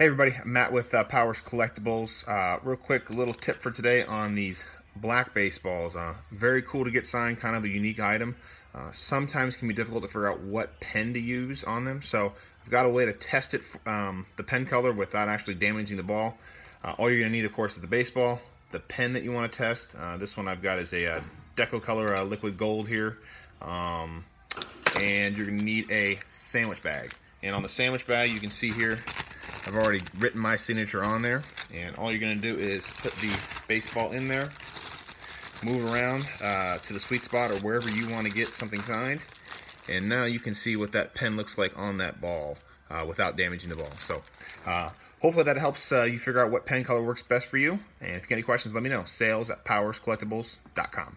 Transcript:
Hey everybody, I'm Matt with uh, Powers Collectibles. Uh, real quick, little tip for today on these black baseballs. Uh, very cool to get signed, kind of a unique item. Uh, sometimes can be difficult to figure out what pen to use on them, so I've got a way to test it, um, the pen color without actually damaging the ball. Uh, all you're going to need, of course, is the baseball, the pen that you want to test. Uh, this one I've got is a Deco Color liquid gold here, um, and you're going to need a sandwich bag. And on the sandwich bag, you can see here, I've already written my signature on there. And all you're going to do is put the baseball in there, move around uh, to the sweet spot or wherever you want to get something signed. And now you can see what that pen looks like on that ball uh, without damaging the ball. So uh, hopefully that helps uh, you figure out what pen color works best for you. And if you get any questions, let me know. Sales at powerscollectibles.com.